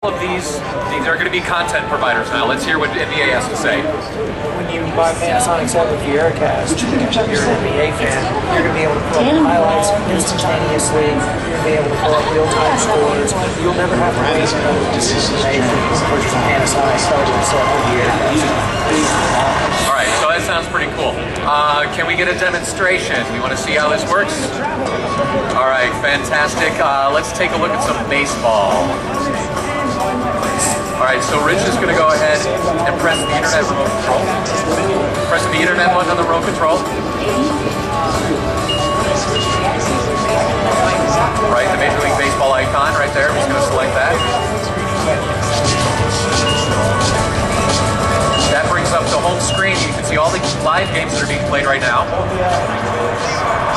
All of these, these are going to be content providers now. Let's hear what NBA has to say. When you buy Panasonic 7 VieraCast, if you're an NBA fan, you're going to be able to pull up highlights instantaneously. You're going to be able to pull up real-time scores. You'll never have to wait another make to purchase a Panasonic television set with VieraCast. All right, so that sounds pretty cool. Uh, can we get a demonstration? You want to see how this works? All right, fantastic. Uh, let's take a look at some baseball. All right, so Rich is going to go ahead and press the internet remote control. Pressing the internet button on the remote control. Right, the Major League Baseball icon right there. He's going to select that. That brings up the home screen. You can see all the live games that are being played right now.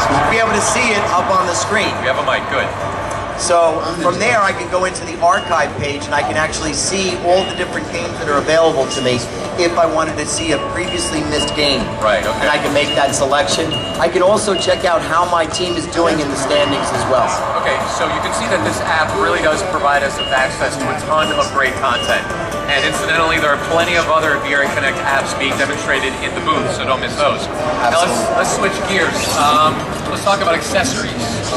You'll be able to see it up on the screen. We have a mic, good. So from there, I can go into the archive page and I can actually see all the different games that are available to me if I wanted to see a previously missed game. Right, okay. And I can make that selection. I can also check out how my team is doing in the standings as well. Okay, so you can see that this app really does provide us with access to a ton of great content. And incidentally, there are plenty of other Viera Connect apps being demonstrated in the booth, so don't miss those. Now let's, let's switch gears. Um, let's talk about accessories.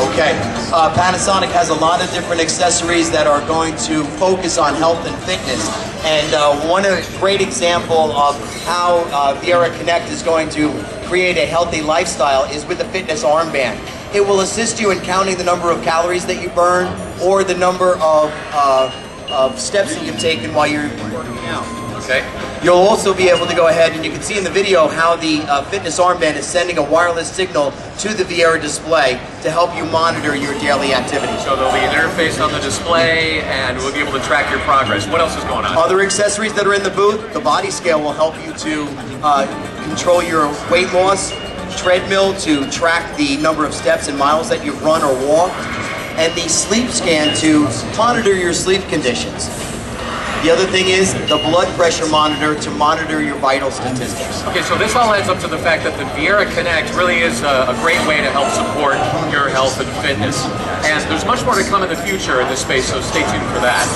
Okay. Uh, Panasonic has a lot of different accessories that are going to focus on health and fitness. And uh, one great example of how uh, Viera Connect is going to create a healthy lifestyle is with the fitness armband. It will assist you in counting the number of calories that you burn or the number of, uh, of steps that you've taken while you're working out. Okay? You'll also be able to go ahead and you can see in the video how the uh, fitness armband is sending a wireless signal to the Viera display to help you monitor your daily activities. So there'll be an interface on the display, and we'll be able to track your progress. What else is going on? Other accessories that are in the booth, the body scale will help you to uh, control your weight loss, treadmill to track the number of steps and miles that you've run or walked, and the sleep scan to monitor your sleep conditions. The other thing is the blood pressure monitor to monitor your vital statistics. Okay, so this all adds up to the fact that the Viera Connect really is a, a, great way to help support your health and fitness. And there's much more to come in the future in this space, so stay tuned for that.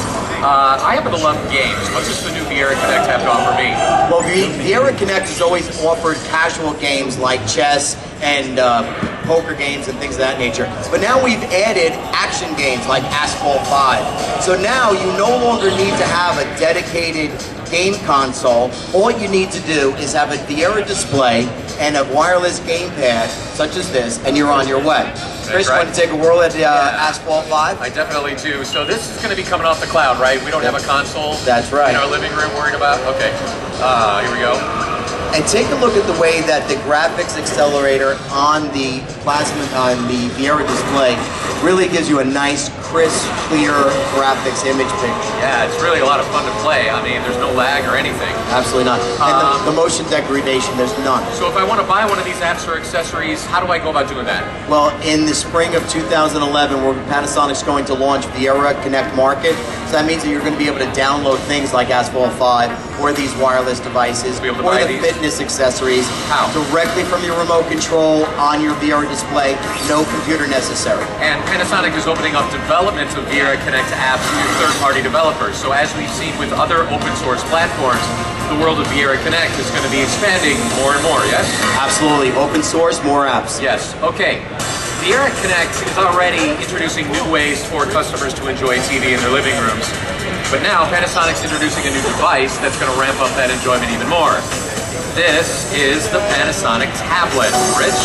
Uh, I happen to love games. What does the new Viera Connect have to offer me? Well, Viera Connect has always offered casual games like chess and uh, poker games and things of that nature. But now we've added action games like Asphalt 5. So now you no longer need to have a dedicated game console. All you need to do is have a Viera display and a wireless gamepad such as this, and you're on your way. Chris, right. want to take a whirl at uh, yeah. Asphalt 5? I definitely do. So this is going to be coming off the cloud, right? We don't have a console That's right. in our living room worried about? Okay. Uh, here we go. And take a look at the way that the graphics accelerator on the plasma on the Viera display really gives you a nice, crisp, clear graphics image picture. Yeah, it's really a lot of fun to play. I mean, there's no lag or anything. Absolutely not. And um, the, the, motion degradation, there's none. So if I want to buy one of these apps or accessories, how do I go about doing that? Well, in the spring of 2011, where Panasonic's going to launch Viera Connect Market, so that means that you're going to be able to download things like Asphalt 5 or these wireless devices or the these? fitness accessories How? directly from your remote control on your Viera display, no computer necessary. And Panasonic is opening up development of Viera Connect apps to third-party developers. So as we've seen with other open source platforms, the world of Viera Connect is going to be expanding more and more, yes? Absolutely. Open source, more apps. Yes. Okay. Viera Connect is already introducing new ways for customers to enjoy TV in their living rooms. But now Panasonic's introducing a new device that's going to ramp up that enjoyment even more. This is the Panasonic tablet. Rich?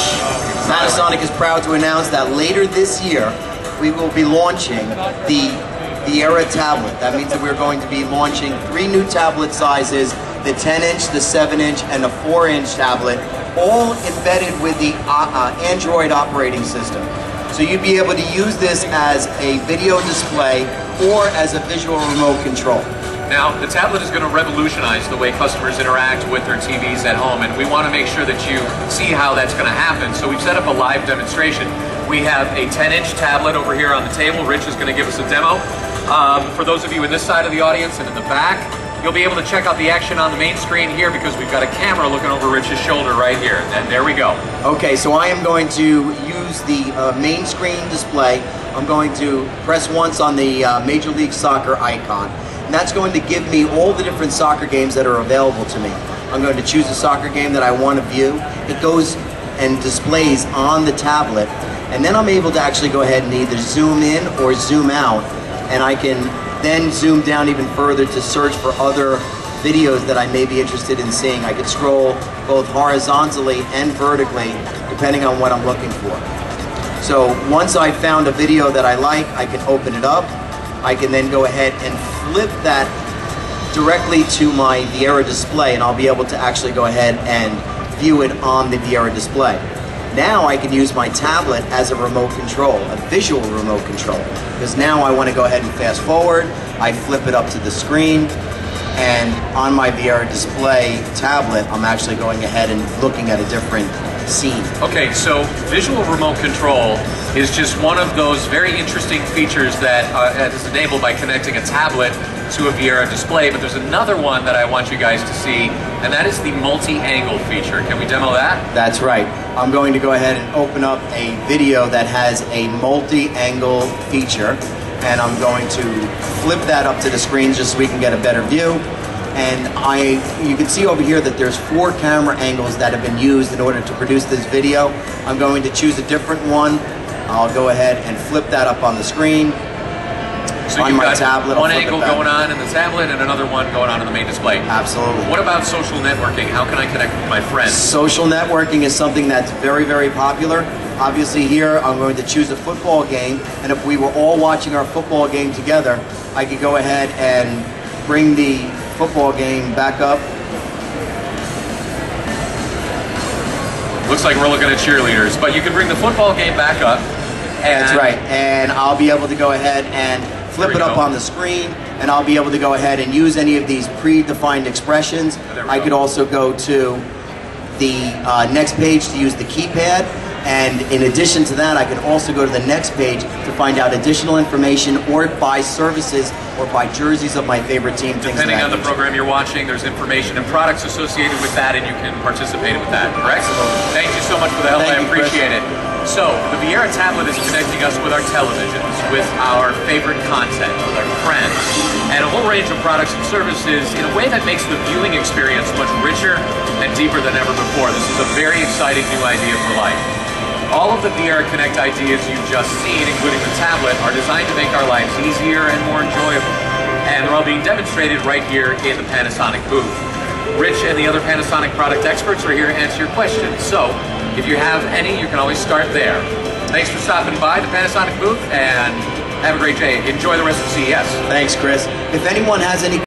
Panasonic is proud to announce that later this year, we will be launching the Viera tablet. That means that we're going to be launching three new tablet sizes, the 10-inch, the 7-inch, and the 4-inch tablet, all embedded with the uh, uh, Android operating system. So you'd be able to use this as a video display or as a visual remote control. Now, the tablet is going to revolutionize the way customers interact with their TVs at home, and we want to make sure that you see how that's going to happen. So we've set up a live demonstration. We have a 10-inch tablet over here on the table. Rich is going to give us a demo. Um, for those of you in this side of the audience and in the back, you'll be able to check out the action on the main screen here because we've got a camera looking over Rich's shoulder right here. And there we go. Okay, so I am going to use the uh, main screen display. I'm going to press once on the uh, Major League Soccer icon. And that's going to give me all the different soccer games that are available to me. I'm going to choose a soccer game that I want to view. It goes and displays on the tablet. And then I'm able to actually go ahead and either zoom in or zoom out. And I can then zoom down even further to search for other videos that I may be interested in seeing. I could scroll both horizontally and vertically depending on what I'm looking for. So once I found a video that I like, I can open it up. I can then go ahead and flip that directly to my Viera display and I'll be able to actually go ahead and view it on the Viera display. Now I can use my tablet as a remote control, a visual remote control. Because now I want to go ahead and fast forward, I flip it up to the screen, and on my Viera display tablet, I'm actually going ahead and looking at a different scene. Okay, so visual remote control is just one of those very interesting features that uh, is enabled by connecting a tablet to a Viera display, but there's another one that I want you guys to see, and that is the multi-angle feature. Can we demo that? That's right. I'm going to go ahead and open up a video that has a multi-angle feature, and I'm going to flip that up to the screen just so we can get a better view. And I, you can see over here that there's four camera angles that have been used in order to produce this video. I'm going to choose a different one. I'll go ahead and flip that up on the screen. So on my got tablet, one angle going on in the tablet and another one going on in the main display. Absolutely. What about social networking? How can I connect with my friends? Social networking is something that's very, very popular. Obviously here, I'm going to choose a football game, and if we were all watching our football game together, I could go ahead and bring the football game back up. Looks like we're looking at cheerleaders, but you can bring the football game back up. And That's right. And I'll be able to go ahead and flip it up go. on the screen, and I'll be able to go ahead and use any of these predefined expressions. There I go. could also go to the uh, next page to use the keypad. And in addition to that, I can also go to the next page to find out additional information or buy services or buy jerseys of my favorite team. Depending on the program you're watching, there's information and products associated with that, and you can participate with that, correct? Thank you so much for the help. Thank I you, appreciate it. So, the Viera tablet is connecting us with our televisions, with our favorite content, with our friends, and a whole range of products and services in a way that makes the viewing experience much richer and deeper than ever before. This is a very exciting new idea for life. All of the Viera Connect ideas you've just seen, including the tablet, are designed to make our lives easier and more enjoyable. And they're all being demonstrated right here in the Panasonic booth. Rich and the other Panasonic product experts are here to answer your questions. So, if you have any, you can always start there. Thanks for stopping by the Panasonic booth and have a great day. Enjoy the rest of CES. Thanks, Chris. If anyone has any